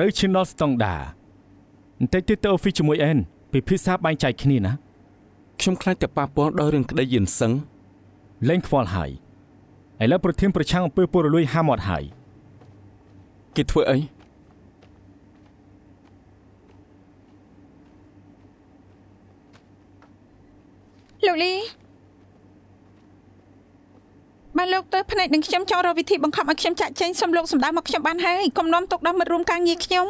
ត្រូវឈានដល់ស្តង់ដាបន្តិចទៀតទៅ office ជាមួយអែនពិភាក្សាបែងចែកគ្នាណាខ្ញុំខ្លាចតែប៉ះពាល់ដល់រឿងក្តីយិនសឹងលែងខ្វល់ហើយឥឡូវប្រធានប្រឆាំងអំពើពុករលួយហាមាត់ហើយគេធ្វើអីលោកលី បានលោកទៅផ្នែកនឹងខ្ញុំចង់រកវិធីបង្ខំឲ្យខ្ញុំចាក់ចែងសុំលោកសម្ដៅមកខ្ញុំបានហើយកុំនាំទុកដល់មិត្តរួមការងារខ្ញុំ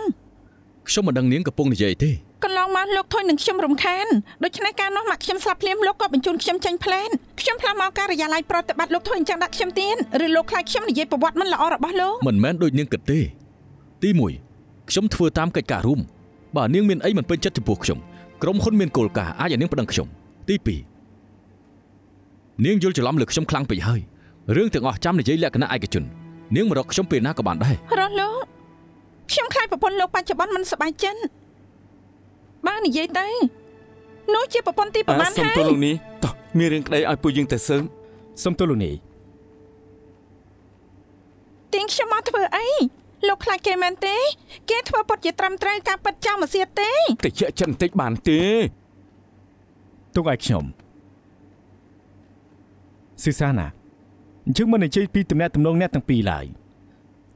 ខ្ញុំមិនដឹងនាងកំពុងនិយាយទេកន្លងមកលោកធុញនឹងខ្ញុំរំខានដូច្នេះការនោះមកខ្ញុំស្លាប់ភ្លាមលោកក៏បញ្ជូនខ្ញុំចេញផ្លែនខ្ញុំផ្លាស់មកការិយាល័យប្រតិបត្តិលោកធុញអញ្ចឹងដាក់ខ្ញុំទៀតឬលោកខ្លាចខ្ញុំនិយាយប្រវត្តិមិនល្អរបស់លោកមិនមែនដូចនាងគិតទេទី1ខ្ញុំធ្វើតាមកិច្ចការរួមបើនាងមានអីមិនពេញចិត្តចំពោះខ្ញុំក្រុមហ៊ុនមានគោលការណ៍អាចឲ្យនាងប្តឹងខ្ញុំទី2នាងយល់ច្រឡំលើខ្ញុំខ្លាំងពេកហើយ រឿងទាំងអស់ចាំនិយាយលក្ខណៈឯកជននាងមករកខ្ញុំពេលណាក៏បានដែររស់លោកខ្ញុំខ្លាចប្រពន្ធលោកបច្ចុប្បន្នមិនសប្បាយចិត្តបាននិយាយទៅនោះជាប្រពន្ធទីប្រហែលហើយសុំទោសលោកនេះតោះមានរឿងក្តីឲ្យពួកយើងទៅសើមសុំទោសលោកនេះទៀងខ្ញុំមកធ្វើអីលោកខ្លាចគេមែនទេ គេធ្វើពុតជាត្រឹមត្រូវការពិតចំមកសៀតទេតិចចិនតិចបានទេទុកឲ្យខ្ញុំស៊ីសាណា អញ្ចឹងមិននិយាយពីតំណែងតំណងអ្នកទាំងពីរឡើយ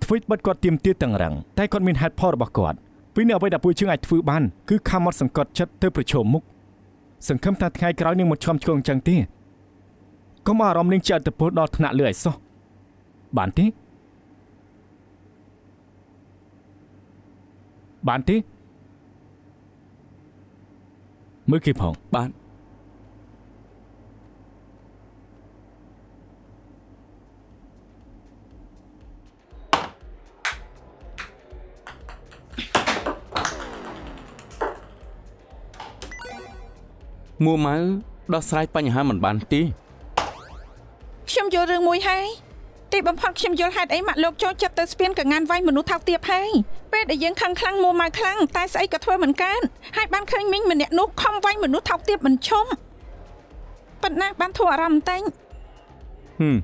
ធ្វើបិទគាត់ទៀមទាទាំងរឹងតែគាត់មានហេតុផលរបស់គាត់ពីនេះអ្វីដែលពួកយើងអាចធ្វើបានគឺខំមកសង្កត់ចិត្តទៅប្រឈមមុខសង្ឃឹមថាថ្ងៃក្រោយនឹងមកឈំឆ្គងអញ្ចឹងទេកុំអារម្មណ៍នឹងជាអត្តពលដល់ថ្នាក់លើឲ្យសោះបានទេបានទេមើលគេផងបាន មួម៉ៅដោះស្រាយបញ្ហាមិនបានទេខ្ញុំយល់រឿងមួយហើយទីបំផុតខ្ញុំយល់ហេតុអីម៉ាក់លោកចូលចិត្តទៅស្ពានកងានវាយមនុស្សថោកទាបហើយពេលដែលយើងខឹងខ្លាំងមួម៉ៅខ្លាំងតែស្អីក៏ធ្វើមិនកើតហើយបានឃើញមីងម្នាក់នោះខំវាយមនុស្សថោកទាបមិនឈុំប៉ុន្តែបានធូរអារម្មណ៍តែងហឹម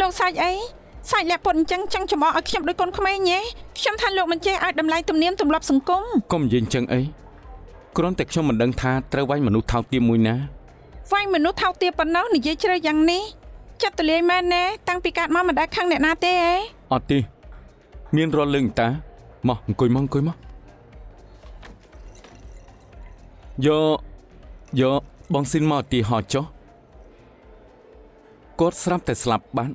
លោកសាច់អី សាច់លាក់ពុតអញ្ចឹងចឹងចំអកឲ្យខ្ញុំដូចកូនក្មេងញ៉េខ្ញុំថាលោកមិនចេះឲ្យតម្លៃទំនៀមទម្លាប់សង្គមកុំនិយាយអញ្ចឹងអីគ្រាន់តែខ្ញុំមិនដឹងថាត្រូវវាយមនុស្សថោកទាបមួយណាវាយមនុស្សថោកទាបប៉ុណ្ណោះនិយាយជ្រៅយ៉ាងនេះចិត្តទលាយមែនណែតាំងពីកើតមកមិនដែលខឹងអ្នកណាទេអេអត់ទេមានរលលឹងតាមកអង្គុយមកអង្គុយមកយកយកបងស៊ីនមកទីហោចុះគាត់ស្រាប់តែស្លាប់បាន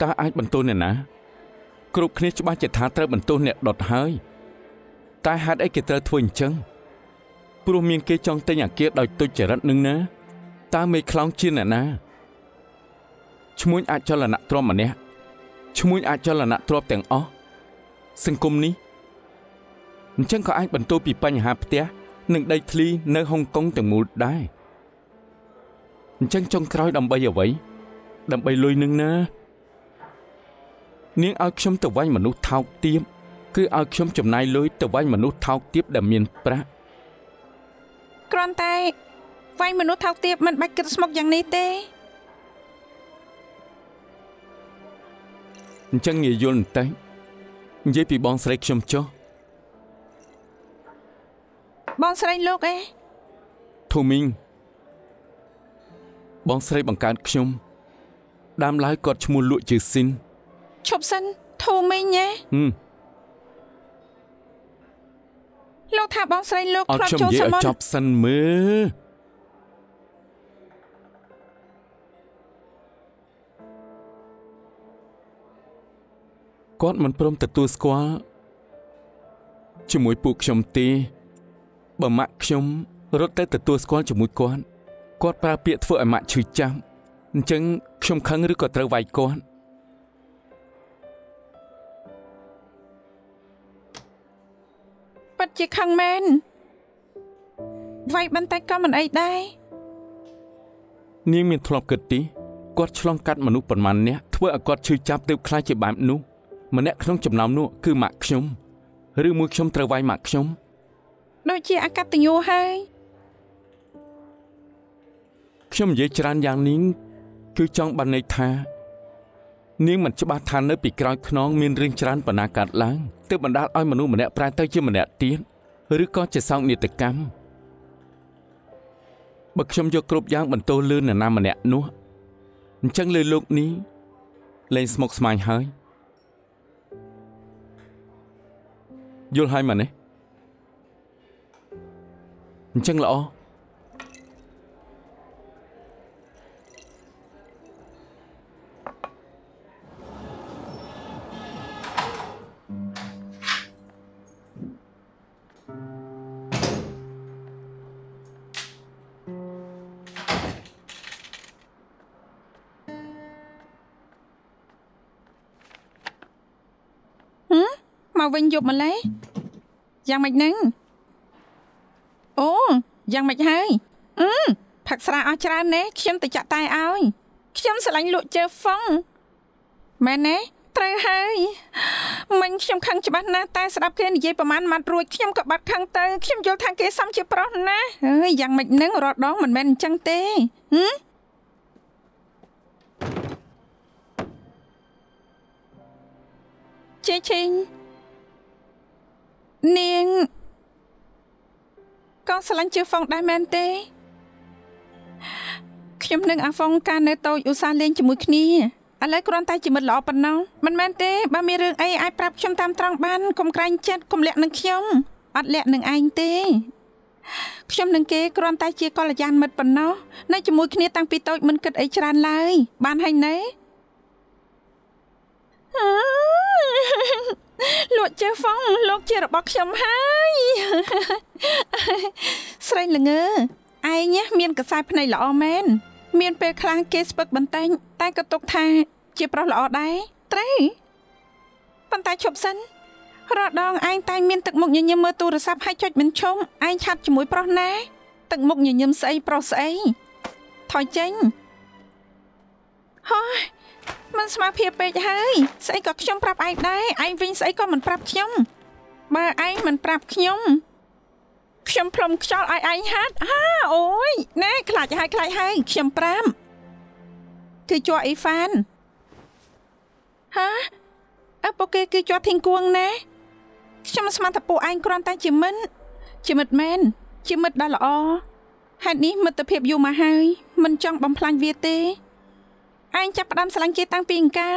តើអាចបន្ទោសអ្នកណាគ្រប់គ្នាច្បាស់ជាថាត្រូវបន្ទោសអ្នកដុតហើយតែហេតុអីគេត្រូវធ្វើអញ្ចឹងព្រោះមានគេចង់ទិញអាគារដោយទុច្ចរិតនឹងណាតើមេខ្លោងជាអ្នកណាឈ្មួញអាចចលនៈទ្រព្យម្នាក់ឈ្មួញអាចចលនៈទ្រព្យទាំងអស់សង្គមនេះអញ្ចឹងក៏អាចបន្ទោសពីបញ្ហាផ្ទះនិងដីធ្លីនៅហុងកុងទាំងមូលដែរអញ្ចឹងចុងក្រោយដើម្បីអ្វីដើម្បីលុយនឹងណា នាងឲ្យខ្ញុំទៅវាយមនុស្សថោកទាបគឺឲ្យខ្ញុំចំណាយលុយទៅវាយមនុស្សថោកទាបដែលមានប្រាក់គ្រាន់តែវាយមនុស្សថោកទាបមិនបាច់គិតស្មុកយ៉ាងនេះទេអញ្ចឹងងាយយល់បន្តិចនិយាយពីបងស្រីខ្ញុំចុះបងស្រីលោកអេធូមីងបងស្រីបង្កើតខ្ញុំដើមឡើយគាត់ឈ្មោះលក់ជឺស៊ីន ឈប់សិនធូមីងហ៎លោកថាបងស្រីលោកធ្លាប់ចូលសមុទ្រចប់សិនមើលគាត់មិនព្រមទទួលស្គាល់ជាមួយពួកខ្ញុំទេបើម៉ាក់ខ្ញុំរត់ទៅទទួលស្គាល់ជាមួយគាត់គាត់ប្រើពាក្យធ្វើឲ្យម៉ាក់ឈឺចាប់អញ្ចឹងខ្ញុំខឹងឬក៏ត្រូវវាយគាត់ ពិតជាខឹងមែនវាយបន្តិចក៏មិនអីដែរនាងមានធ្លាប់គិតទីគាត់ឆ្លងកាត់មនុស្សប៉ុន្មាននាក់ធ្វើឲ្យគាត់ឈឺចាប់ទើបខ្លាចជាបែបនោះម្នាក់ក្នុងចំណោមនោះគឺម៉ាក់ខ្ញុំឬមួយខ្ញុំត្រូវវាយម៉ាក់ខ្ញុំដូចជាអកតញ្ញូហើយខ្ញុំនិយាយច្រើនយ៉ាងនេះគឺចង់បានន័យថា នាងមិនច្បាស់ថានៅពីក្រោយខ្នងមានរឿងច្រើនបណ្ណាកាត់ឡើងទើបបណ្ដាលឲ្យមនុស្សម្នាក់ប្រែទៅជាម្នាក់ទៀតឬក៏ជាសោកនាដកម្មបើខ្ញុំយកគ្រប់យ៉ាងបន្ទោសលឿននរណាម្នាក់នោះអញ្ចឹងលើលោកនេះលែងស្មុគស្មាញហើយយល់ហើយម៉ានេះអញ្ចឹងល្អ វិញយប់ម្លេះយ៉ាងម៉េចហ្នឹងអូយ៉ាងម៉េចហើយអឺផឹកស្រាអស់ច្រើនណែខ្ញុំទៅចាក់តែឲ្យខ្ញុំស្រឡាញ់លក់ជើហ្វុងមែនទេត្រូវហើយមិញខ្ញុំខឹងច្បាស់ណាស់តែស្ដាប់គេនិយាយប្រហែលម៉ាត់រួចខ្ញុំក៏បាត់ខឹងទៅខ្ញុំយល់ថាគេសំជាប្រុសណាអើយយ៉ាងម៉េចនឹងរត់ដងមិនមែនអញ្ចឹងទេហឹមជេឈិញ នាងក៏ស្រឡាញ់ជឿហ្វុងដែរមែនទេខ្ញុំនឹងអាហ្វុងកាលនៅតូចឧស្សាហ៍លេងជាមួយគ្នាឥឡូវគ្រាន់តែជាមិត្តល្អប៉ុណ្ណោះមិនមែនទេបើមានរឿងអីអាចប្រាប់ខ្ញុំតាមត្រង់បានកុំក្រែងចិត្តកុំលាក់នឹងខ្ញុំអត់លាក់នឹងឯងទេខ្ញុំនឹងគេគ្រាន់តែជាកល្យានមិត្តប៉ុណ្ណោះនៅជាមួយគ្នាតាំងពីតូចមិនគិតអីច្រើនឡើយបានហើយណែ លក់ជើហ្វុងលោកជារបស់ខ្ញុំហើយស្រីល្ងើឯងមានកសែភ្នែកល្អមែនមានពេលខ្លះគេស្ពឹកបន្តែងតែក៏ទុកថា ជាប្រុសល្អដែរត្រូវប៉ុន្តែឈប់សិនរដងឯងតែងមានទឹកមុខញញឹមមើលទូរស័ព្ទហើយចុចមិនឈុំឯងឆាត់ជាមួយប្រុសណា ទឹកមុខញញឹមស្អីប្រុសស្អីថយចេញហើ យមិនស្មារភាពពេកហើយស្អីក៏ខ្ញុំប្រាប់ឯងដែរឯងវិញស្អីក៏មិនប្រាប់ខ្ញុំបើឯងមិនប្រាប់ខ្ញុំខ្ញុំផ្លុំខ្យល់ឲ្យឯងហាត់ហាអូយណែខ្លាចហើយខ្លាចហើយខ្ញុំប្រាំគឺជាប់អ៊ីហ្វានហាអើពួកគេគឺជាប់ធីងគួងណាខ្ញុំស្មានថាពួកឯងគ្រាន់តែជាមិត្តជាមិត្តមែនជាមិត្តដ៏ល្អហេតុនេះមិត្តភាពយូរមកហើយមិនចង់បំផ្លាញវាទេ ឯងចាប់ផ្ដើមស្រឡាញ់គេតាំងពីអង្ការ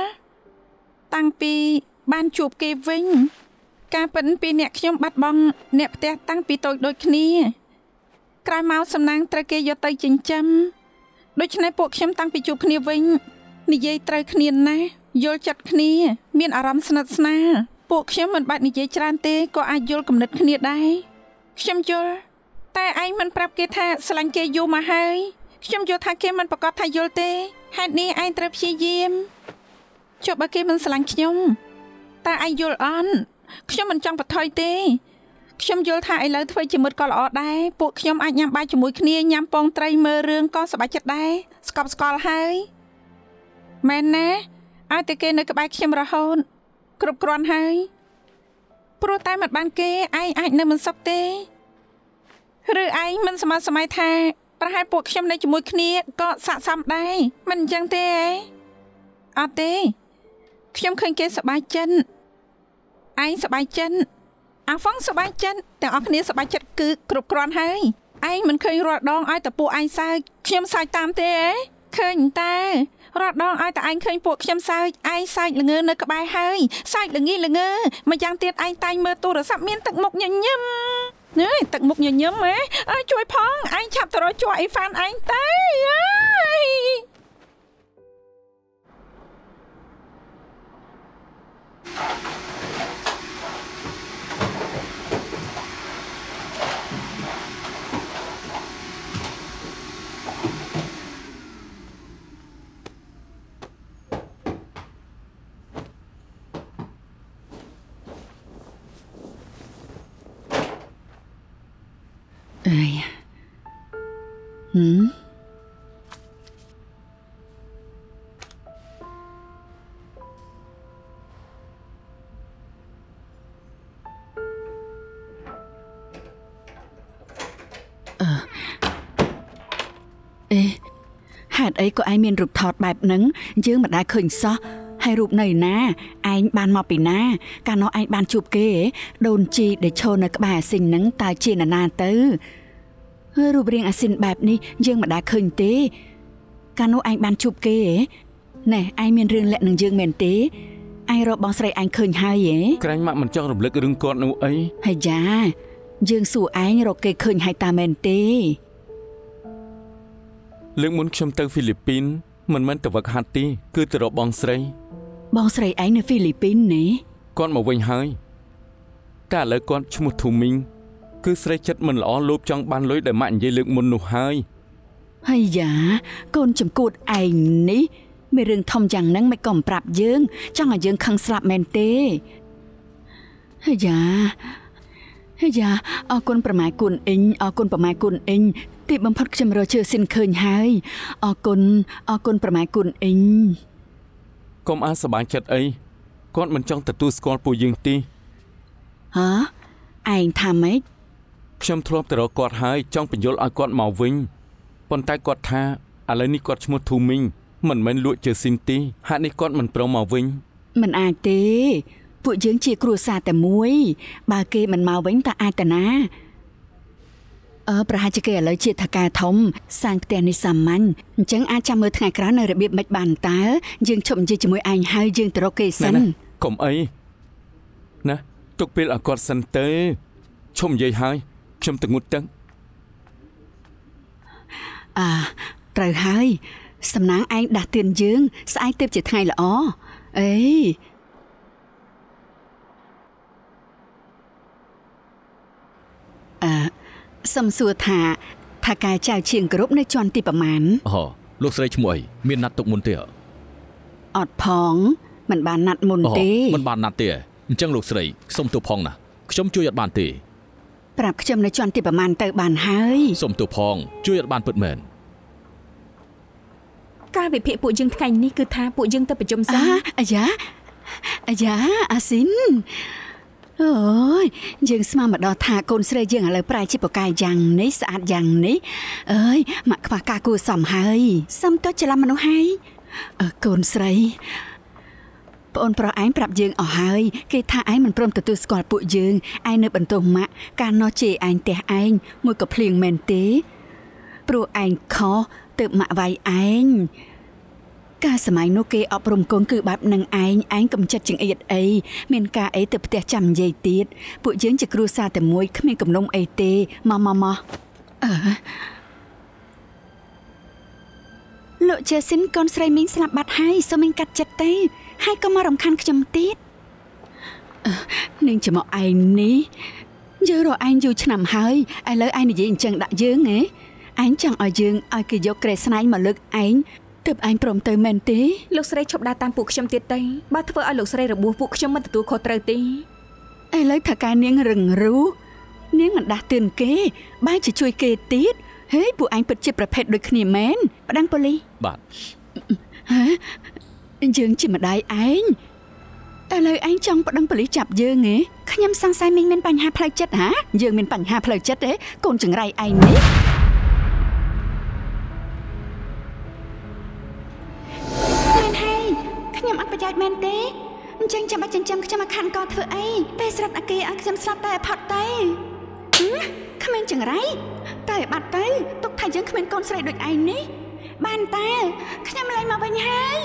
តាំងពីបានជួបគេវិញ ការពិនពីអ្នកខ្ញុំបាត់បង់អ្នកផ្ទះតាំងពីតូចដូចគ្នាក្រោយមកសំណាងត្រូវគេយកទៅចិញ្ចឹមដូច្នេះពួកខ្ញុំតាំងពីជួបគ្នាវិញនិយាយត្រូវគ្នាណាស់យល់ចិត្តគ្នា មានអារម្មណ៍ស្និទ្ធស្នាលពួកខ្ញុំមិនបាច់និយាយច្រើនទេក៏អាចយល់គំនិតគ្នាដែរខ្ញុំយល់តែឯងមិនប្រាប់គេថាស្រឡាញ់គេយូរមកហើយ ខ្ញុំយល់ថាគេមិនប្រកាសថាយល់ទេហេតុនេះឯងត្រូវព្យាយាមចុះបើគេមិនស្រឡាញ់ខ្ញុំតែឯងយល់អន់ខ្ញុំមិនចង់បន្ថយទេខ្ញុំយល់ថាឥឡូវធ្វើជាមិត្តក៏ល្អដែរពួកខ្ញុំអាចញ៉ាំបាយជាមួយគ្នាញ៉ាំពងត្រីមើលរឿងក៏សប្បាយចិត្តដែរស្កប់ស្កល់ហើយមែនណាឲ្យតែគេនៅក្បែរខ្ញុំរហូតគ្រប់គ្រាន់ហើយព្រោះតែមិនបានគេឯងអាចនៅមិនសុខទេឬឯងមិនសមត្ថសម័យថា ប្រហែលពួកខ្ញុំនៅជាមួយគ្នាក៏ស័កសមដែរមិនអញ្ចឹងទេអេអត់ទេខ្ញុំឃើញគេសប្បាយចិត្តឯងសប្បាយចិត្តអាហ្វុងសប្បាយចិត្តទាំងអស់គ្នាសប្បាយចិត្តគឺគ្រប់គ្រាន់ហើយឯងមិនឃើញរាល់ដងឲ្យតែពួកឯងសើចខ្ញុំសើចតាមទេអេឃើញតែរាល់ដងឲ្យតែឯងឃើញពួកខ្ញុំសើចឯងសើចល្ងើនៅក្បែរហើយសើចល្ងីល្ងើម្យ៉ាងទៀតឯងតែងមើលទូរស័ព្ទមានទឹកមុខញញឹម អើយទឹកមុខញញឹមហ៎អើជួយផងឯងឆាប់ទៅរកជួអ៊ីហ្វានឯងទៅអើយអើ ក៏ឯងមានរូបថតបែបហ្នឹងយើងមិនដែលឃើញសោះហហើយរូបនៅណាឯងបានមកពីណា កាលនោះឯងបានជួបគេហ៎ដូនជីដែលឈរនៅក្បែរអាស៊ីនហ្នឹងតើជានរណាទៅហើយរូបរាងអាស៊ីនបែបនេះយើងមិនដែលឃើញទេ កាលនោះឯងបានជួបគេហ៎ណែឯងមានរឿងលាក់នឹងយើងមែនទេឯងរកបងស្រីឯងឃើញហើយហ៎ក្រែងម៉ាក់មិនចង់រំលឹករឿងគាត់នោះអីហើយយ៉ាយើងសួរឯងរកគេឃើញហើយតាមែនទេ លើកមុនខ្ញុំទៅហ្វីលីពីនមិនមែនទៅវឹកហាត់ទេគឺទៅរកបងស្រី បងស្រីឯងនៅហ្វីលីពីនណាគាត់មកវិញហើយតែឥឡូវគាត់ឈ្មោះធូមីងគឺស្រីចិត្តមិនល្អលោភចង់បានលុយដែលម៉ាក់និយាយលើកមុននោះហើយហើយយ៉ាកូនចំគួតឯងនេះមានរឿងធំយ៉ាងហ្នឹងមិនក៏មិនប្រាប់យើង ចង់ឲ្យយើងខឹងស្លាប់មែនទេហើយយ៉ាហើ យយ៉ាអរគុណប្រម៉ែគុណអ៊ីងអរគុណប្រម៉ែគុណអ៊ីងទីបំផុតខ្ញុំរកជឿស៊ីនឃើញហើយអរគុណអរគុណប្រម៉ែគុណអ៊ីងកុំអាសប្បាយចិត្តអីគាត់មិនចង់ទទួលស្គាល់ពួកយើងទេហ៎ឯងថាម៉េចខ្ញុំធ្លាប់ទៅរកគាត់ហើយចង់បញ្យល់ឲ្យគាត់មកវិញប៉ុន្តែគាត់ថាឥឡូវនេះគាត់ឈ្មោះធូមីងមិនមែនលក់ជើស៊ីនទេហាក់នេះគាត់មិនព្រមមកវិញមិនអាចទេ ពួកយើងជាគ្រួសារតែមួយ បើគេមិនមកវិញតើអាចតាណាអឺប្រហែលជាគេឥឡូវជាថការធំសាងផ្ទះនេះសាមញ្ញអញ្ចឹងអាចចាំមើលថ្ងៃក្រោយនៅរបៀបមិនបានតើយើងឈប់និយាយជាមួយឯងហើយយើងទៅរកគេសិនណាកុំអីណាទុកពេលឲ្យគាត់សិនទៅឈប់និយាយហើយខ្ញុំទៅងូតទឹកអើត្រូវហើយ សំណាងឯងដាស់តឿនយើង ស្អែកទៅជាថ្ងៃល្អអេ អឺសំសួរថាថាកែចៅជាងគ្រប់នៅជាន់ទីប្រមាណអូលោកស្រីឈ្មោះអីមានណាត់ទុកមុនទេអត់ផងមិនបានណាត់មុនអូទេមិនបានណាត់ទេអញ្ចឹងលោកស្រីសុំទោសផងណាខ្ញុំជួយអត់បានទេប្រាប់ខ្ញុំនៅជាន់ទីប្រមាណទៅបានហើយសុំទោសផងជួយអត់បានពិតមែនការវិភាគពួកយើងថ្ងៃនេះគឺថាពួកយើងទៅប្រជុំសិអានអាយ៉ាអាយ៉ាអាស៊ីន អូយយើងស្មានមកដល់ថាកូនស្រីយើងឥឡូវប្រែជាប្រកាយយ៉ាងនេះស្អាតយ៉ាងនេះអើយមកខ្វះការគួរសមហើយសំទៅច្រឡំមនុស្សហើយអើកូនស្រីប្អូនប្រុសឯងប្រាប់យើងអស់ហើយគេថាឯងមិនព្រមទទួលស្គាល់ពួកយើងឯងនៅបន្ទោសម៉ាក់កាលនោះជេរឯងផ្ទះឯងមួយក៏ភ្លៀងមែនទេព្រោះឯងខុសទើបម៉ាក់វាយឯង កាលសម័យនោះគេអប់រំកូនគឺបែបនឹងឯងឯងកំចិត្តចង្អៀតអីមានការអីទៅផ្ទះចាំនិយាយទៀតពួកយើងជាគ្រួសារតែមួយគ្មានកំណុំអីទេមកមកមកអឺលោកជេស៊ីនកូនស្រីមីងស្លាប់បាត់ហើយសូមមីងកាត់ចិត្តទេហើយក៏មករំខានខ្ញុំទៀតអឺនាងច្រមុះឯងនេះយើងរកឯងយូរឆ្នាំហើយឥឡូវឯងនិយាយអញ្ចឹងដាក់យើងហ៎ឯងចង់ឲ្យយើងឲ្យគេយកក្រែស្នែងមកលើកឯង ទើបឯងព្រមទៅមែនទេលោកស្រីឈប់ដើរតាមពួកខ្ញុំទៀតទៅបើធ្វើឲ្យលោកស្រីរបួសពួកខ្ញុំមិនទទួលខុសត្រូវទេឥឡូវថាការនាងរឹងរូសនាងមិនដាស់តឿនគេបែរជាជួយគេទៀតហេពួកឯងពិតជាប្រភេទដូចគ្នាមែនប្តឹងប៉ូលីសបាទហ៎យើងជាម្ដាយឯងឥឡូវឯងចង់ប្តឹងប៉ូលីសចាប់យើងហ៎ខ្ញុំសង្ស័យមីងមានបញ្ហាផ្លូវចិត្តហាយើងមានបញ្ហាផ្លូវចិត្តទេកូនចង្រៃឯងនេះ ខ្ញុំអត់ប្រយោជន៍មែនទេអញ្ចឹងចាំបាច់ចិញ្ចឹមខ្ញុំមកខាន់កធ្វើអីពេលស្រាប់អាគេឲ្យខ្ញុំស្លាប់តែផុតទៅហឹមគ្មានចង្រៃតែឲ្យបាត់ទៅទុកថាយើងគ្មានកូនស្រីដូចឯងនេះបានតើខ្ញុំលែងមកវិញហើយ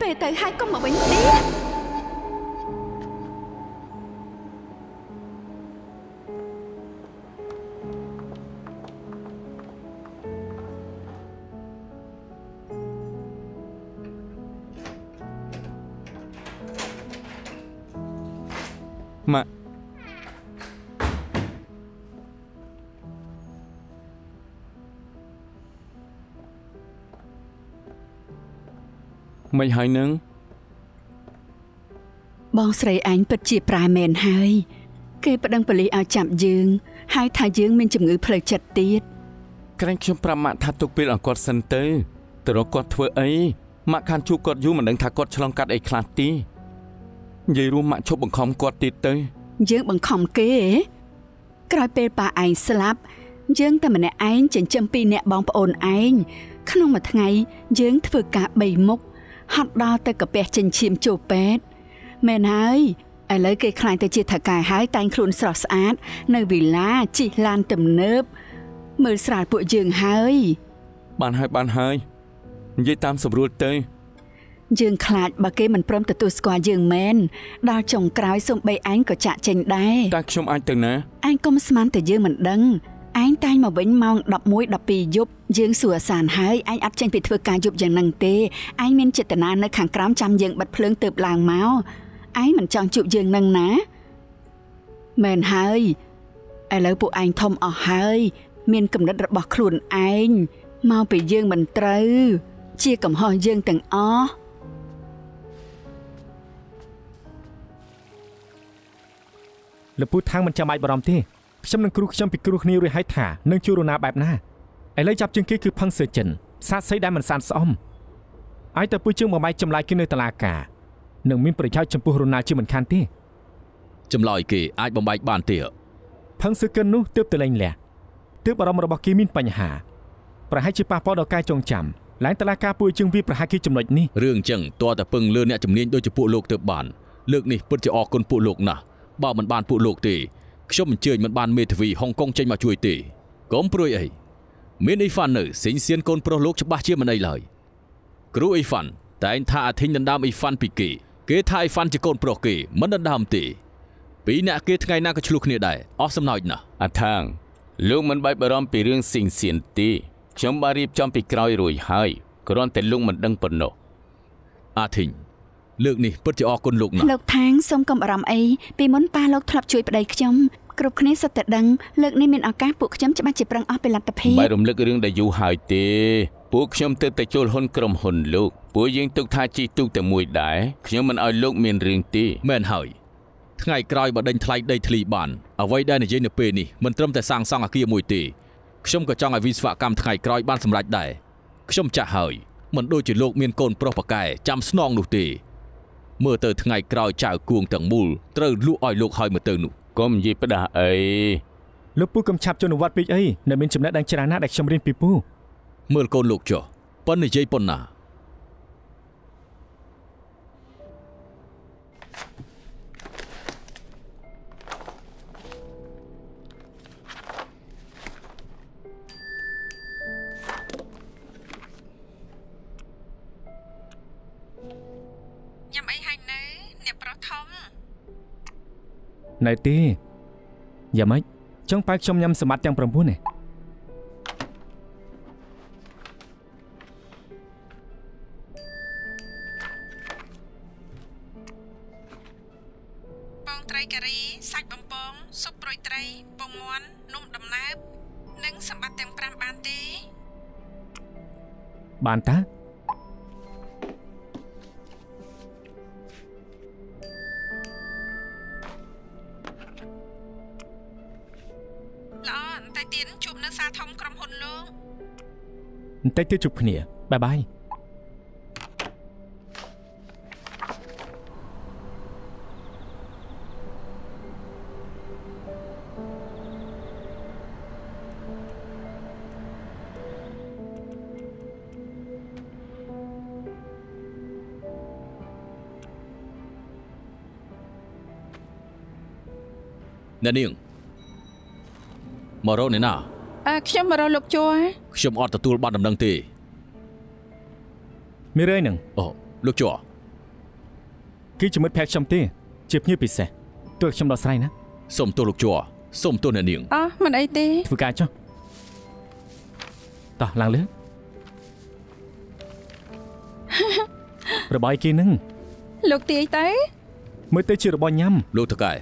ពេលទៅហើយកុំមកវិញទៀត ម៉ាក់មិនហើយនឹងបងស្រីឯងពិតជាប្រែមែនហើយ គេប្តឹងប៉ូលីសឲ្យចាប់យើងហើយថាយើងមានជំងឺផ្លូវចិត្តទៀតក្រែងខ្ញុំប្រាប់ម៉ាក់ថាទុកពេលឲ្យគាត់សិនទៅទៅរកគាត់ធ្វើអីម៉ាក់ខានជួបគាត់យូរមិនដឹងថាគាត់ឆ្លងកាត់អីខ្លះទេ និយាយរួមម៉ាក់ឈប់បង្ខំគាត់ទៀតទៅ យើងបង្ខំគេហ៎ក្រោយពេលប៉ាឯងស្លាប់ យើងតែម្នាក់ឯងចិញ្ចឹមពីរនាក់បងប្អូនឯងក្នុងមួយថ្ងៃ យើងធ្វើការ3មុខហត់ដល់ទៅកាពះចិញ្ចៀមចូលពេទ្យមែនហើយឥឡូវគេខ្លាញ់ទៅជាថកែហើយតែងខ្លួនស្រស់ស្អាត នៅវិឡាជិះឡានទំនើបមើលស្រាលពួកយើងហើយ បានហើយបានហើយនិយាយតាមស្រួលទៅ យើងខ្លាចបើគេមិនព្រមទទួលស្គាល់យើងមែនដល់ចុងក្រោយសូម្បីឯងក៏ចាក់ចេញដែរតើខ្ញុំអាចទៅណាឯងកុំស្មានតែយើងមិនដឹងឯងតែងមកវិញម៉ោង11 12យប់យើងសួរអាសានហើយឯងអត់ចេញពីធ្វើការយប់យ៉ាងហ្នឹងទេឯងមានចេតនានៅខាងក្រោមចាំយើងបិទភ្លើងទៅឡើងមកឯងមិនចង់ជួបយើងនឹងណាមែនហើយឥឡូវពួកឯងធំអស់ហើយ មានគំនិតរបស់ខ្លួនឯងមកពីយើងមិនត្រូវ ជាកំហុសយើងទាំងអស់ លពូថាងមិនចាំបាច់បារម្ភទេខ្ញុំនឹងគ្រូខ្ញុំពីគ្រូគ្នារួចហើយថានឹងជួយរណាបែបណាឥឡូវចាប់ជាងគេគឺផឹងសឺចិនសាកសីដែលមិនសានស្អំឲ្យតែពុជើងបំបីចម្លាយគេនៅតឡាការនឹងមានប្រយោជន៍ចំពោះរណាជាមិនខានទេចម្លើយគេអាចបំបែកបានទេផឹងសឺកិននោះទើបទៅលែងលះទើបអារម្មណ៍របស់គេមានបញ្ហាប្រហែលជាប៉ះពាល់ដល់ការចងចាំឡើងតឡាការពួយជើងវាប្រហែលគេចំណុចនេះរឿងចឹងតើតែពឹងលើអ្នកជំនាញដូចជាពួកលោកទៅបានលើកនេះពិតជាអរគុណពួកលោកណាស់ បើមិនបានពួកលោកទេខ្ញុំអញ្ជើញមិនបានមេធាវីហុងកុងចេញមកជួយទេកុំព្រួយអីមានអ៊ីហ្វាន់នៅសិញសៀនកូនប្រុសលោកច្បាស់ជាមិនអីឡើយគ្រូអ៊ីហ្វាន់តែងថាអាធីងដណ្ដើមអ៊ីហ្វាន់ពីគេគេថាអ៊ីហ្វាន់ជាកូនប្រុសគេមិនដណ្ដើមទេពីរអ្នកគេថ្ងៃណាក៏ឆ្លោះគ្នាដែរអស់សំណោចណាស់អាថាងលោកមិនបាច់បារម្ភពីរឿងសិងសៀនទេខ្ញុំបានរៀបចំពីក្រោយរួចហើយគ្រាន់តែលោកមិនដឹងប៉ុណ្ណោះអាធីង លើកនេះពិតជាអរគុណលោកណាស់លោកថាងសូមកុំបារម្ភអីពីមុនប៉ាលោកធ្លាប់ជួយប្តីខ្ញុំគ្រប់គ្នាសុទ្ធតែដឹងលើកនេះមានឱកាសពួកខ្ញុំច្បាស់ជាប្រឹងអស់ពីលទ្ធភាពបាយរំលឹករឿងដែលយូរហើយទេពួកខ្ញុំទើបតែចូលហ៊ុនក្រុមហ៊ុនលោកពួកយើងទុកថាជីទូកតែមួយដែរខ្ញុំមិនឲ្យលោកមានរឿងទេមែនហើយថ្ងៃក្រោយបើដេញថ្លៃដីធ្លីបានអ្វីដែលនិយាយនៅពេលនេះមិនត្រឹមតែសាងសង់អគារមួយទេខ្ញុំក៏ចង់ឲ្យវិស្វកម្មថ្ងៃក្រោយបានសម្រេចដែរខ្ញុំចាស់ហើយមិនដូចជាលោកមានកូនប្រុសប៉កែចាំស្នងនោះទេ មើលទៅថ្ងៃក្រោយចៅគួងទាំងមូលត្រូវលក់ឲ្យលោកហើយមើលទៅនោះកុំនិយាយផ្ដាស់អីលោកពូកំឆាប់ជនវត្តពេកអីនៅមានចំណេះដឹងច្រើនណាស់ដែលខ្ញុំរៀនពីពូមើលកូនលោកចុះប៉ុននិយាយប៉ុណ្ណា នៅទេយ៉ាងម៉េចចង់ប៉ៅខ្ញុំញ៉ាំសម្បត្តិទាំង9នេះពងត្រីការីសាច់បំពងស៊ុបព្រួយត្រីពងមាន់នំដំណើបនិងសម្បត្តិទាំង5បានទេបានតា តិចទៀតជួបគ្នាបាយបាយអ្នកនាងមករកអ្នកណាអើខ្ញុំមករកលោកជួ ខ្ញុំអត់ទទួលបានដំណឹងទេមានរឿងហ្នឹងអូលោកចောគឺជាមិត្តភក្តិខ្ញុំទេ ជាភ្ញៀវពិសេសទោះខ្ញុំដល់ស្រ័យណាសូមទោសលោកចောសូមទោសអ្នកនាងអោះមិនអីទេធ្វើការចុះតោះឡើងលើរបស់ឯគេនឹងលោកទាយទៅមើលទៅជារបស់ញ៉ាំលោកតកែ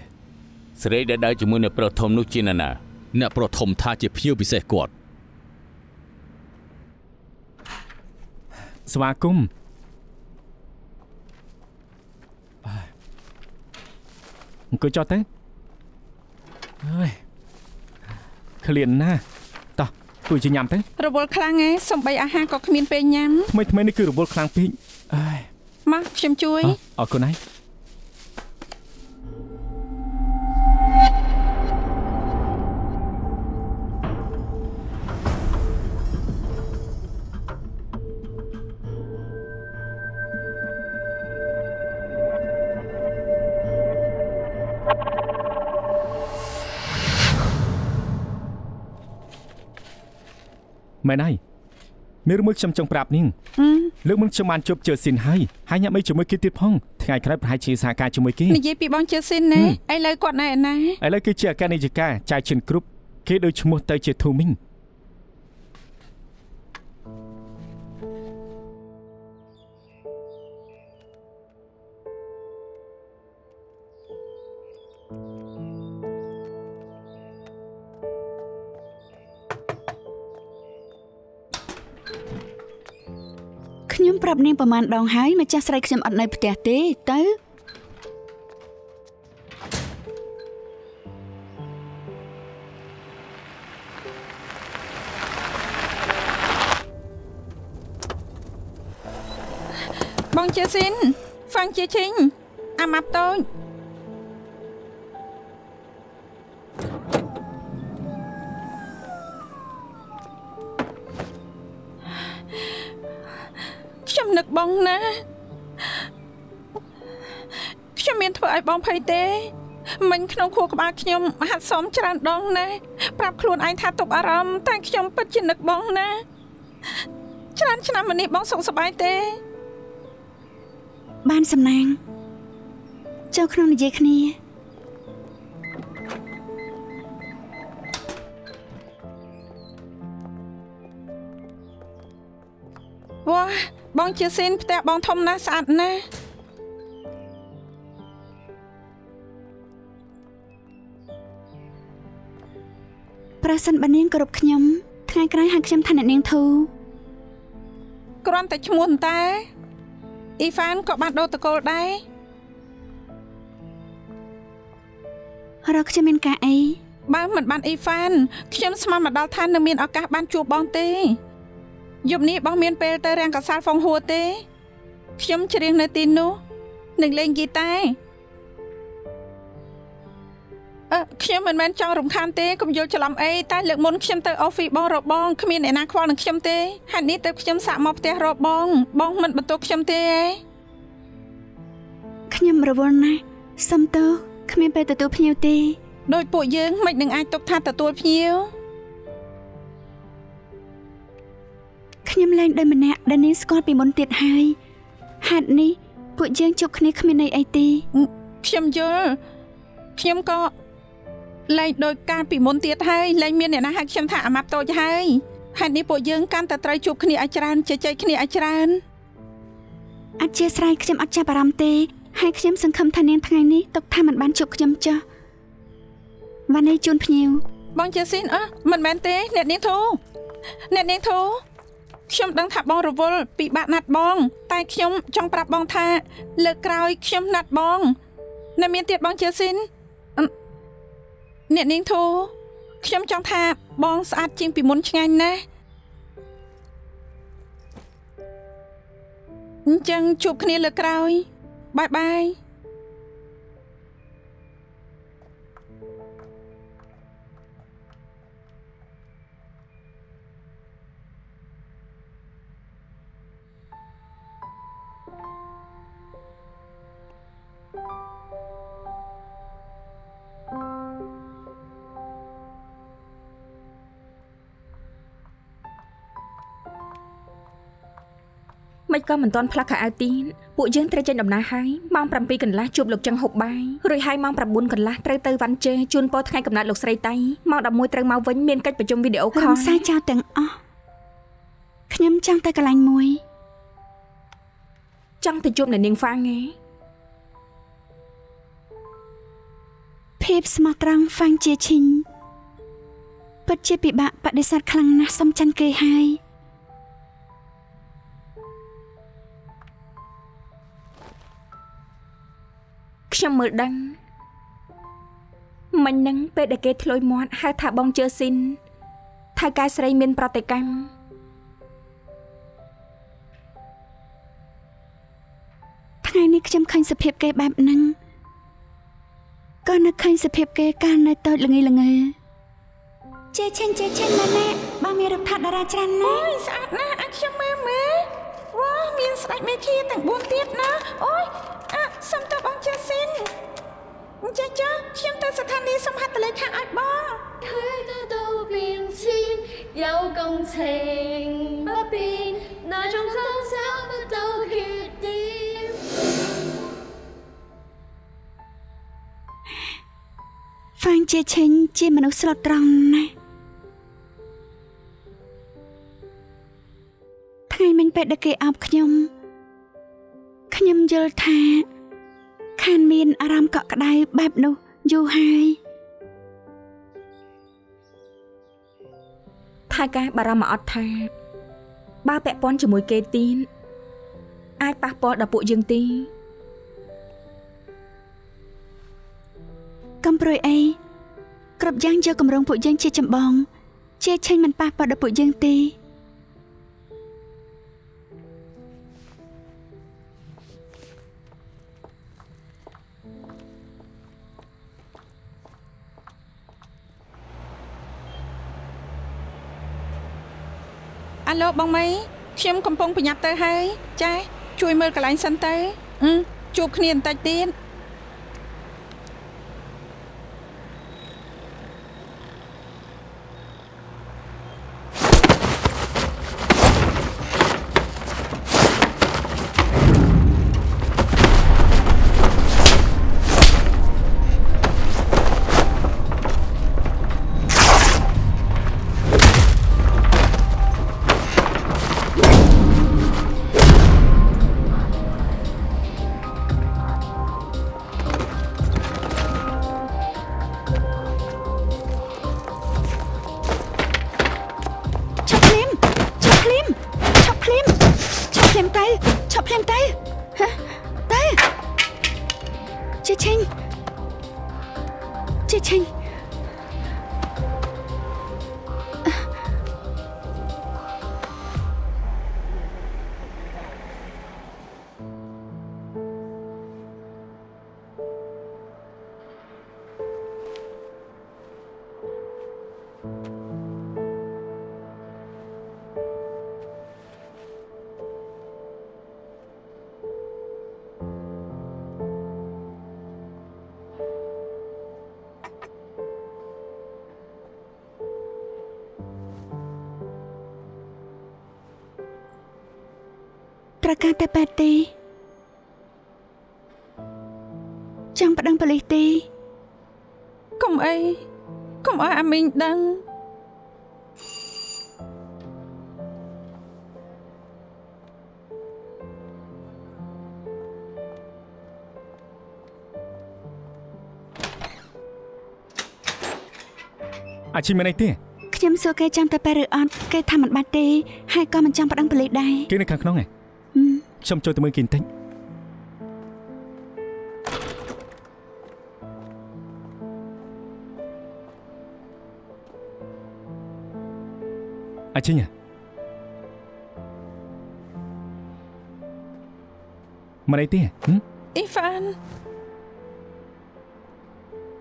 ស្រីដែលដើរជាមួយអ្នកប្រុសធំនោះជានរណាអ្នកប្រធមថាជាភ្ញៀវពិសេសគាត់ ស្វាគមន៍អង្គុយចុះទៅអើយឃ្លានណាស់តោះគួយជាញ៉ាំទៅរវល់ខ្លាំងឯងសំបីអាហារក៏គ្មានពេលញ៉ាំថ្មីថ្មីនេះគឺរវល់ខ្លាំងពេកអើយមកខ្ញុំជួយអរគុណហើយ មែនហើយមានរឿងមួយខ្ញុំចង់ប្រាប់នាងអឺលើកមុនខ្ញុំបានជួបជើស៊ីនហើយហើយញ៉ាំអីជាមួយគេទៀតផងថ្ងៃក្រោយប្រហែលជាសហការជាមួយគេនិយាយពីបងជើស៊ីនណាឥឡូវគាត់នៅឯណាឥឡូវគឺជាអគ្គនាយិកាចៅឈិនគ្រប់គេដូចឈ្មោះទៅជាធូមីង ប្រាប់នាងប្រមាណដងហើយម្ចាស់ស្រីខ្ញុំអត់នៅផ្ទះទេទៅបងជើស៊ីនហ្វាំងជាឈិញអាម៉ាប់តូច បងភ័យទេ មិញក្នុងខួរក្បាលខ្ញុំហាត់សមច្រើនដងណាស់ប្រាប់ខ្លួនឯងថាទប់អារម្មណ៍តែខ្ញុំពិតជានឹកបងណាស់ច្រើនឆ្នាំមកនេះបងសុខសប្បាយទេ បានសំណាងចូលក្នុងនិយាយគ្នាវ៉ាបងជាស៊ីនផ្ទះបងធំណាស់ស្អាតណាស់ ប្រសិនបើនាងគោរពខ្ញុំថ្ងៃក្រោយហៅខ្ញុំថាអ្នកនាងធូគ្រាន់តែឈ្មោះតែអ៊ីហ្វានក៏បានដូរតកូលដែររកខ្ញុំមានការអីបើមិនបានអ៊ីហ្វានខ្ញុំស្មានមកដល់ឋាននឹងមានឱកាសបានជួបបងទេយប់នេះបងមានពេលទៅរាំងកសាលហ្វុងហួរទេខ្ញុំច្រៀងនៅទីនោះនឹងលេងហ្គីតាអឺ ខ្ញុំមិនមែនចង់រំខានទេកុំយល់ច្រឡំអីតែលើកមុនខ្ញុំទៅអូហ្វីសបងរកបងគ្មានអ្នកណាខ្វល់នឹងខ្ញុំទេហេតុនេះទៅខ្ញុំសាក់មកផ្ទះរកបង បងមិនបន្ទោសខ្ញុំទេទេខ្ញុំរវល់ណាស់សុំទោសគ្មានពេលទទួលភ្ញៀវទេដោយពួកយើងមិននឹងអាចទុកថាទទួលភ្ញៀវខ្ញុំលែងដោយម្នាក់ដែលនាងស្គាល់ពីមុនទៀតហើយហេតុនេះពួកយើងជួបគ្នាគ្មានន័យអីទេខ្ញុំយល់ខ្ញុំក៏ លែងដោយការពីមុនទៀតហើយលែងមានអ្នកណាហៅខ្ញុំថាអាម៉ាប់តូចហើយហេតុនេះពួកយើងកាន់តែត្រូវជួបគ្នាឲ្យច្រើនជជែកគ្នាឲ្យច្រើនអធិស្ឋានខ្ញុំអត់ចាប់អារម្មណ៍ទេហើយខ្ញុំសង្ឃឹមថានាងថ្ងៃនេះទុកថាមិនបានជួបខ្ញុំចុះវ៉ានីជូនភ្ញៀវបងជាស៊ីនអឺមិនមែនទេ អ្នកនាងធូអ្នកនាងធូខ្ញុំដឹងថាបងរវល់ពីបាក់ណាត់បង តែខ្ញុំចង់ប្រាប់បងថា លើកក្រោយខ្ញុំណាត់បងនៅមានទៀតបងជាស៊ីន អឺអ្នកនាងធូខ្ញុំចង់ថាបងស្អាតជាងពីមុនឆ្ងាញ់ណាស់អញ្ចឹងជួបគ្នាលើកក្រោយបាយបាយ មិនក៏មិនទាន់ផ្លាស់ខោអាវទៀនពួកយើងត្រូវចេញដំណើរហើយម៉ោង7កន្លះជួបលោកចឹងហុកបាយរួចហើយម៉ោង9កន្លះត្រូវទៅវ៉ាន់ជេជូនពរថ្ងៃកំណើតលោកស្រីតៃម៉ោង11ត្រូវមកវិញមានកិច្ចប្រជុំវីដេអូខរលំសាយចោលទាំងអស់ខ្ញុំចង់ទៅកន្លែងមួយចង់ទៅជួបនៅនាងហ្វាងឯងភាពស្មោះត្រង់ហ្វាំងជាឈិញពិតជាពិបាកបដិសេធខ្លាំងណាស់សុំចាញ់គេហើយ ខ្ញុំមើលដឹងមិញនឹងពេលដែលគេធ្លុយមាត់ហៅថាបងជើស៊ីនថៅកែស្រីមានប្រតិកម្មថ្ងៃនេះខ្ញុំឃើញសភាពគេបែបហ្នឹងក៏នឹកឃើញសភាពគេកាលនៅតូចល្ងីល្ងើជេឈិនជេឈិនណាស់ណាបើមានរូបថតតារាច្រើនណាស់អូយស្អាតណាស់អាចខ្ញុំមើលមើលវ៉ាមានស្ដេចមេឃាទាំង4ទៀតណាអូយអ่ะសុំទៅបងជា សិនចាចាខ្ញុំទៅស្ថានីយ៍សំហត្ថលេខាឲ្យបងធ្វើទៅទៅពីឈីយោកងឆេងបប៊ីណាចង់សាំសាំទៅគិតទីហ្វាញ់ជាឆេងជាមនុស្សស្លូតត្រង់ណាស់ថ្ងៃមិញពេលដែលគេអាប់ខ្ញុំខ្ញុំយល់ថា ខានមានអារម្មណ៍កក់ក្ដៅបែបនោះយូរហើយថៃកែបារម្ភមកអត់ថាបើពាក់ព័ន្ធជាមួយគេទៀតអាចប៉ះពាល់ដល់ពួកយើងទេកំព្រួយអីគ្រប់យ៉ាងយកកម្រងពួកយើងជាចម្បង ជាឈិញមិនប៉ះពាល់ដល់ពួកយើងទេ អាឡូបងមីខ្ញុំកំពុងប្រញាប់ទៅហើយចា ជួយមើលកន្លែងសិនទៅអឺជួបគ្នាបន្តិចទៀត ត្រូវការតែប៉ែតទេចង់ប្តឹងប៉ូលីសទេកុំអីកុំឲ្យអាមីងដឹងអាជីមានអីទេខ្ញុំសួរគេចាំតែប៉ែតឬអត់គេថាមិនបាច់ទេហើយក៏មិនចង់ប្តឹងប៉ូលីសដែរគេនៅខាងក្នុងឯង ហឹមខ្ញុំចូលទៅមើលគេបន្តិចអាជីញមិនអីទេហឹមអ៊ីហ្វាន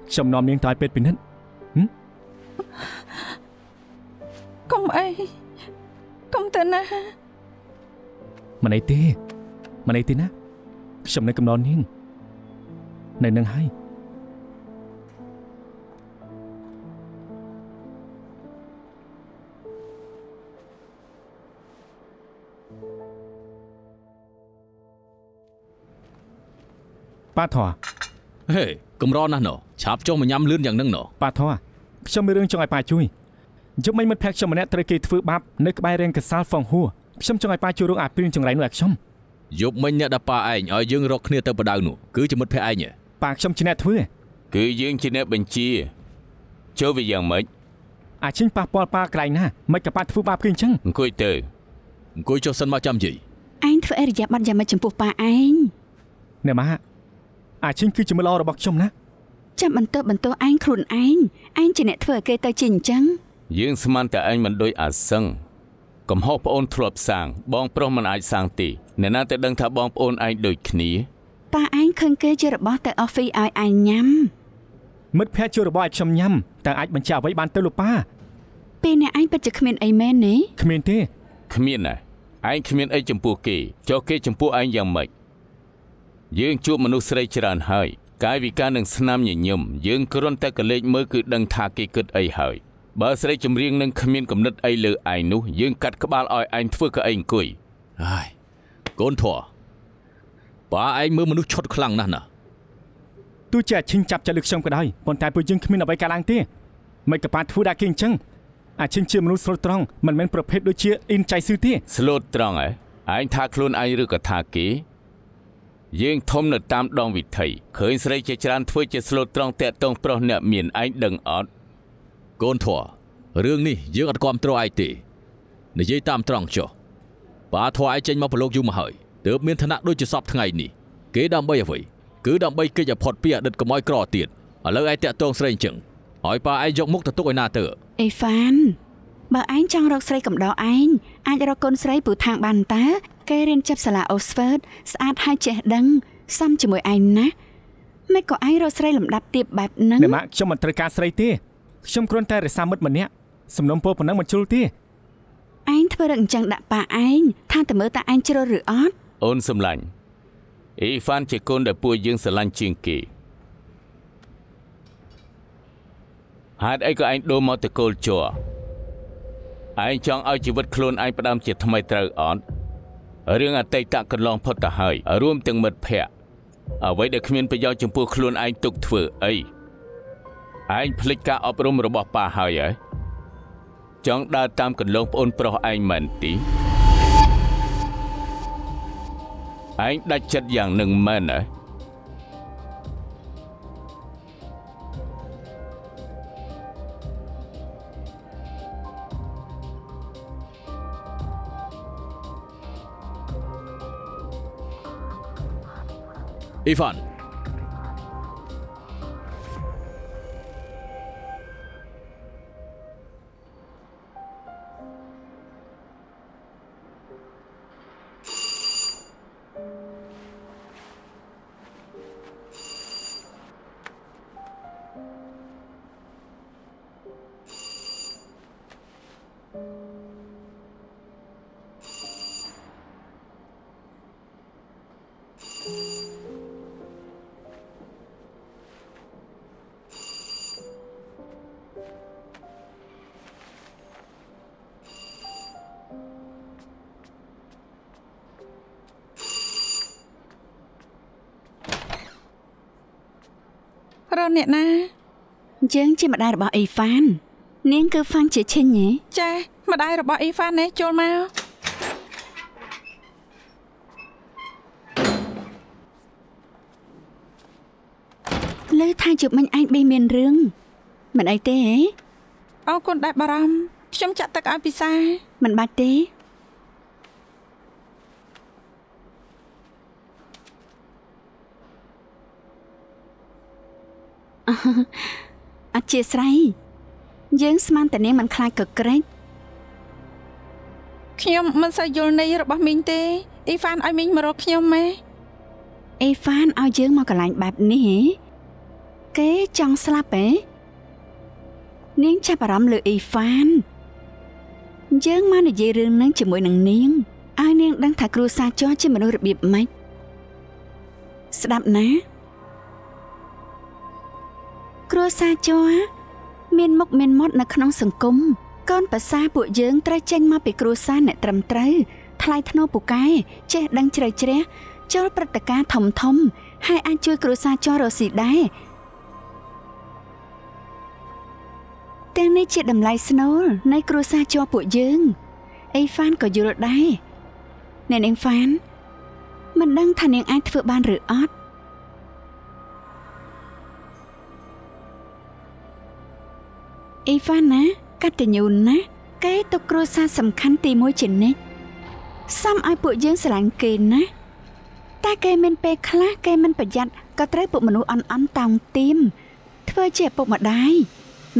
ខ្ញុំនាំនាង មិនអីទេមិនអីទេណាខ្ញុំនៅកំណត់នាងនៅនឹងហើយប៉ាធွာហេកំរណាស់ណោះឆាប់ចុះមកញ៉ាំលឿនយ៉ាងហ្នឹងណោះប៉ាធွာខ្ញុំមានរឿងចង់ឲ្យប៉ាជួយយប់មិញមិត្តភក្តិខ្ញុំម្នាក់ត្រូវគេធ្វើបាបនៅក្បែររាងកសាលហ្វងហួរខ្ញុំចង់ឲ្យប៉ាជួយរកអាព្រៀងចង្រៃនោះឲ្យខ្ញុំ យប់មិញអ្នកដប៉ាឯងឲ្យយើងរកគ្នាទៅបដៅនោះគឺជាមិត្តភក្តិឯងហ៎ប៉ាខ្ញុំជាអ្នកធ្វើគឺយើងជាអ្នកបញ្ជាចូលវាយ៉ាងម៉េចអាឈិញប៉ះពាល់ប៉ាក្រែងណាមិនក៏ប៉ាធ្វើបាបគេអញ្ចឹងអង្គុយទៅអង្គុយចុះសិនមកចាំយាយឯងធ្វើអរិយាប័ត្រយ៉ាងម៉េចចំពោះប៉ាឯងអ្នកម៉ាអាឈិញគឺជាមិត្តល្អរបស់ខ្ញុំណាចាំបន្ទោសបន្ទោសឯងខ្លួនឯងឯងជាអ្នកធ្វើឲ្យគេទៅជាអញ្ចឹងយើងស្មានតែឯងមិនដូចអាសឹងកំហុសប្អូនធ្លាប់សាងបងប្រុសមិនអាចសាងទេ អ្នកណាទៅដឹងថាបងប្អូនឯងដូចគ្នាប៉ាឯងឃើញគេជារបស់ទៅអอฟហ្វីឲ្យឯងញ៉ាំមិត្តភក្តិជួយរបស់ឲ្យខ្ញុំញ៉ាំតើអាចបញ្ជាក់អ្វីបានទៅលោកប៉ាពេលអ្នកឯងពិតជាគ្មានអីមែនទេគ្មានទេគ្មានណាឯងគ្មានអីចំពោះគេចុះគេចំពោះឯងយ៉ាងម៉េចយើងជួបមនុស្សស្រីច្រើនហើយកាយវិការនឹងស្នាមញញឹមយើងគ្រាន់តែកលេចមើលគឺដឹងថាគេគិតអីហើយបើស្រីចម្រៀងនឹងគ្មានគំនិតអីលើឯងនោះយើងកាត់ក្បាលឲ្យឯងធ្វើកៅអីអង្គុយហើយ កូនធွာប៉ាឯងមើលមនុស្សឈុតខ្លាំងណាស់ណាទោះជាអាឈិញចាប់ចិត្តលើខ្ញុំក៏ដោយប៉ុន្តែពួកយើងគ្មានអ្វីកើតឡើងទេមិនក៏ប៉ាធ្វើដាក់គេអញ្ចឹងអាឈិញជាមនុស្សស្លូតត្រង់មិនមែនប្រភេទដូចជាអ៊ីនចៃស៊ឺទេស្លូតត្រង់ហ៎ឯងថាខ្លួនឯងឬក៏ថាគេយើងធំនៅតាមដងវិថីឃើញស្រីជាច្រើនធ្វើជាស្លូតត្រង់តាក់តងប្រុសអ្នកមានឯងដឹងអត់កូនធွာរឿងនេះយើងអត់គ្រប់គ្រងឯងទេនិយាយតាមត្រង់ចុះ បាធွာឯចេញមកប្រឡូកយូរមកហើយទើបមានឋានៈដូចជាសពថ្ងៃនេះគេដើម្បីអ្វីគឺដើម្បីគេចឲ្យផុតពីអតីតកម្អយក្រទៀតឥឡូវឯងតាក់ទងស្រីអញ្ចឹងឲ្យប៉ាឯងយកមុខទៅទុកឲ្យណាទៅអេហ្វានបើឯងចង់រកស្រីកំដរឯងអាចរកកូនស្រីពូថាងបានតាគេរៀនចាប់សាលាអូស្វឺតស្អាតហើយចេះដឹងសំជាមួយឯងណាមិនក៏ឯងរកស្រីលំដាប់ទៀបបែបហ្នឹងម៉ាក់ខ្ញុំមិនត្រូវការស្រីទេខ្ញុំគ្រាន់តែរសាមិត្តម្នាក់សំណុំពរប៉ុណ្ណឹងមិនជុលទេ ឯងធ្វើរឹកអញ្ចឹងដាក់ប៉ាឯងថាតើមើលតើឯងជ្រុលឬអត់អូនសម្លាញ់អ៊ីហ្វានជាកូនដែលពួកយើងស្រឡាញ់ជាងគេហេតុអីក៏ឯងដូរមកតកូលជ័រឯងចង់ឲ្យជីវិតខ្លួនឯងផ្ដើមជាថ្មីត្រូវអត់រឿងអតីតកន្លងផុតទៅហើយរួមទាំងមិត្តភ័ក្តិអ្វីដែលគ្មានប្រយោជន៍ចំពោះខ្លួនឯងទុកធ្វើអីឯងភ្លេចការអប់រំរបស់ប៉ាហើយហ៎ ចង់ដើរតាមកន្លងប្អូនប្រុសឯងមែនទីឯងដាច់ចិត្តយ៉ាងនឹងមែនហ៎អ៊ីវ៉ាន់ ជាម្ដាយរបស់អេហ្វាន នាងគឺហ្វាន់ជាឈិញហ៎ចាម្ដាយរបស់អ៊ីហ្វាននេះចូលមកលើថាជប់មិញឯងបេះមានរឿងមិនអីទេហ៎អរគុណដែលបារម្ភខ្ញុំចាក់ទឹកឲ្យពិសាមិនបាច់ទេអឺ អធិស្ឋានយើងស្មានតែនាងមិនខ្លាចកក្រិចខ្ញុំមិនសូវយល់ន័យរបស់មីងទេអ៊ីហ្វានឲ្យមីងមករកខ្ញុំម៉េអេហ្វានឲ្យយើងមកកន្លែងបែបនេះហ៎គេចង់ស្លាប់ហ៎នាងចាប់អារម្មណ៍លើអេហ្វានយើងមកនិយាយរឿងនឹងជាមួយនឹងនាងឲ្យនាងដឹងថាគ្រួសារចោះជាមនុស្សរបៀបម៉េចស្ដាប់ណា គ្រួសារចោះមានមុខមានមាត់នៅក្នុងសង្គមកូនប្រសាពួកយើងត្រូវចេញមកពីគ្រួសារអ្នកត្រឹមត្រូវថ្លៃថ្នូរពូកែចេះដឹងជ្រៅជ្រះចូលព្រឹត្តិការណ៍ធំធំ ហើយអាចជួយគ្រួសារចោះរកស៊ីដែរទាំងនេះជាតម្លៃស្នូលនៃគ្រួសារចោះពួកយើងអេហ្វានក៏យល់ដែរអ្នកនាងហ្វានមិនដឹងថានាងអាចធ្វើបានឬអត់ អេហ្វានណាកតញ្ញូណាគេទុកគ្រួសារសំខាន់ទី1ជានិច្ចសំឲ្យពួកយើងស្រឡាញ់គេណាតែគេមានពេលខ្លះគេមិនប្រយ័ត្នក៏ត្រូវពួកមនុស្សអន់អន់តោងទីមធ្វើជាឪពុកម្ដាយ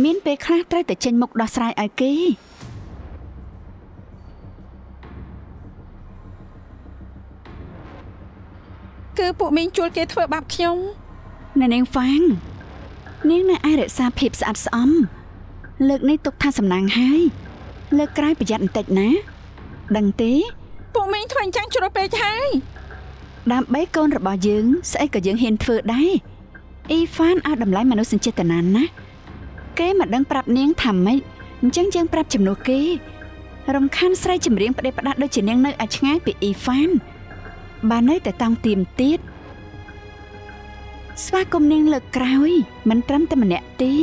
មានពេលខ្លះត្រូវតែចេញមុខដោះស្រាយឲ្យគេគឺពួកមីងជួលគេធ្វើបាបខ្ញុំនៅនាងហ្វាងនាងនៅអាចរក្សាភាពស្អាតស្អំ លើកនេះទុកថាសំណាងហើយលើកក្រោយប្រយ័ត្នបន្តិចណា ដឹងទេពួកមីងធ្វើអញ្ចឹងជ្រុលពេកហើយដើម្បីកូនរបស់យើងស្អីក៏យើងហ៊ានធ្វើដែរអ៊ីហ្វានឲ្យតម្លៃមនុស្សសញ្ចេតនាណាគេមិនដឹងប្រាប់នាងថាម៉េចអញ្ចឹងយើងប្រាប់ចំនួនគេរំខានស្រីចម្រៀងផ្ដេសផ្ដាស់ដូចជានាងនៅឲ្យឆ្ងាយពីអ៊ីហ្វានបាននៅតែតង់ទៀមទៀតស្វាគមន៍នាងលើកក្រោយមិនត្រឹមតែម្នាក់ទេ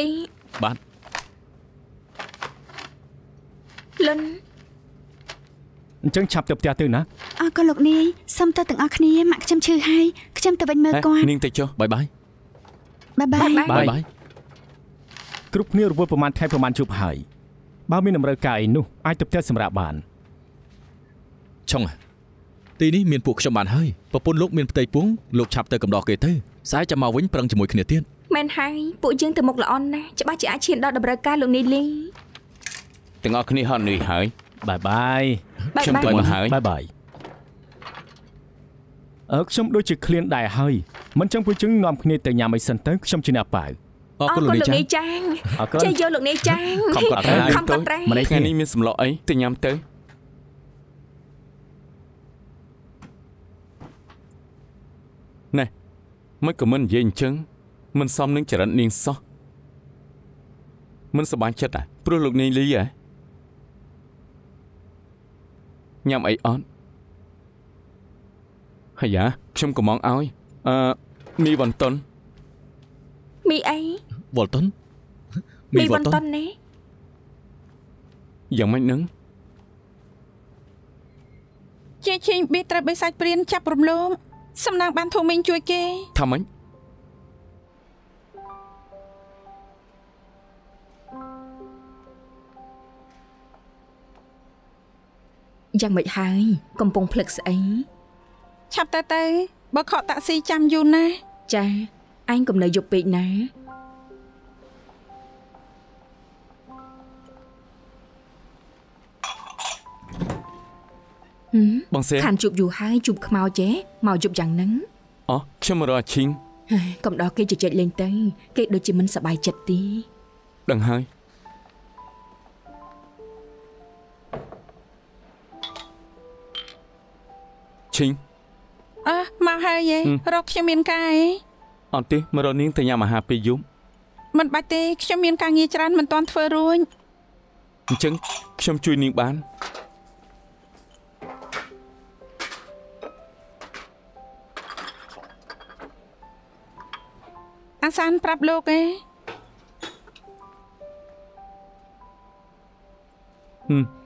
លីបាទលុនអញ្ចឹងឆាប់ទៅផ្ទះទៅណាអរគុណលោកនាយសូមទៅទាំងអស់គ្នាម៉ាក់ខ្ញុំឈឺហើយខ្ញុំទៅវិញមើលហេគាត់នាងទៅចុះបាយបាយ bye bye bye bye byeគ្រប់គ្នារវល់ប្រហែលថ្ងៃប្រហែលចប់ហើយបើមានតម្រូវការអីនោះអាចទៅផ្ទះសម្រាប់បានឆុងទីនេះមានពួកខ្ញុំបានហើយប្រពន្ធលោកមានផ្ទៃពោះលោកឆាប់ទៅកំដរគេទៅស្អែកចាំមកវិញប្រឹងជាមួយគ្នាទៀត មែនហើយពួកយើងទៅមុខល្អណាស់ច្បាស់ជាអាចឈានដល់តម្រូវការលោកនាយលីទាំងអស់គ្នាហត់នឿយហើយបាយបាយបាយខ្ញុំបាយទៅមុនហើយបាយបាយអើខ្ញុំដូចជាឃ្លានដែរហើយមិនចឹងពួកយើងនាំគ្នាទៅញ៉ាំអីសិនទៅខ្ញុំជាអ្នកប៉ៅអរអរគុណគុលោកណនាយលោកចានាយចាងអរគុណចេះយកលោកនាយចាងខំកត់ត្រាខំកត់ត្រាម្នេះថ្ងៃនេះមានសម្លអីទៅញ៉ាំទៅណែមិនក៏មិននិយាយអញ្ចឹង មិនសមនឹងចរិតនាងសោះមិនសប្បាយចិត្តអាព្រោះលោកនាងលីហ៎ញ៉ាំអីអត់ហើយយ៉ាខ្ញុំក៏មកឲ្យអឺមីវ៉ាន់តុនមីអីវ៉លតុនមីវ៉ាន់តុនណែយ៉ាងម៉េចនឹងជាឈីងប៊ីត្រូវបិសាច់ព្រានចាប់រំលោភសំណាងបានធូមីងជួយគេថាម៉េច យ៉ាងម៉េចហើយកំពុងភ្លឹកស្អីឆាប់ទៅទៅបើខកតាក់ស៊ីចាំយូរណាស់ចាអញកំនៅយប់ពេកណាហឹមបងសេនខានជួបយូរហើយជួបខ្មោចចេមកយប់យ៉ាងហ្នឹងអូខ្ញុំមករកអាឈីងហើយកុំដល់គេជជែកលេងទៅគេដូចជាមិនសប្បាយចិត្តទេដឹងហើយ ឈីងអើមកហើយយេហឹមរកខ្ញុំមានការអីអត់ទេមករកនាងទៅញ៉ាំអាហារពេលយប់មិនបាច់ទេខ្ញុំមានការងារច្រើនមិនទាន់ធ្វើរួចអញ្ចឹងខ្ញុំជួយនាងបានអាសានប្រាប់លោកឯងហឹម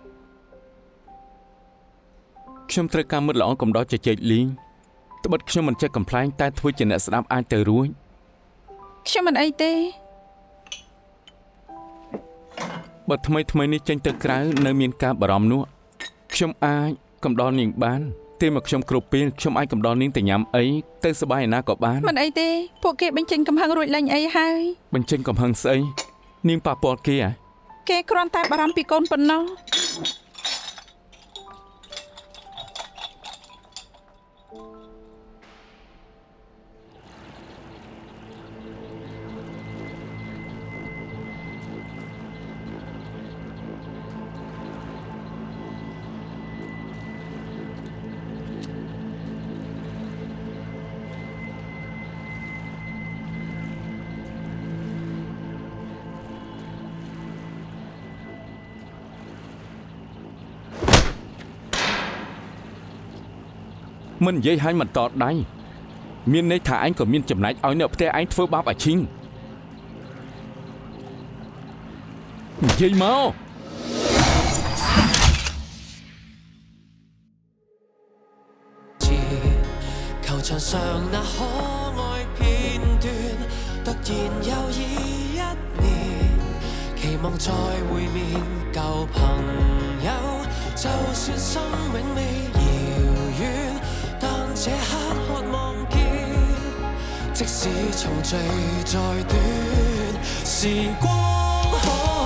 ខ្ញុំត្រូវការមិត្តល្អកំដរជជែកលេងត្បិតខ្ញុំមិនចេះកំ pl ែងតែធ្វើជាអ្នកស្ដាប់អាចទៅរួចខ្ញុំមិនអីទេបើថ្មីថ្មីនេះចេញទៅក្រៅនៅមានការបារម្ភនោះខ្ញុំអាចកំដរនាងបានទេមកខ្ញុំគ្រប់ពេលខ្ញុំអាចកំដរនាងទៅញ៉ាំអីទៅសប្បាយឯណាក៏បានមិនអីទេពួកគេបញ្ចេញកំហឹងរួចលេងអីហើយបញ្ចេញកំហឹងស្អីនាងប៉ះពាល់គេហ៎គេគ្រាន់តែបារម្ភពីកូនប៉ុណ្ណោះ មិននិយាយឲ្យមិនតតដៃមានន័យថាឯងក៏មានចំណែកឲ្យនៅផ្ទះឯងធ្វើបាបអាឈីងនិយាយមក 球场上那可爱片段，突然又已一年，期望再会面旧朋友。就算心永未 即使重聚再短，时光可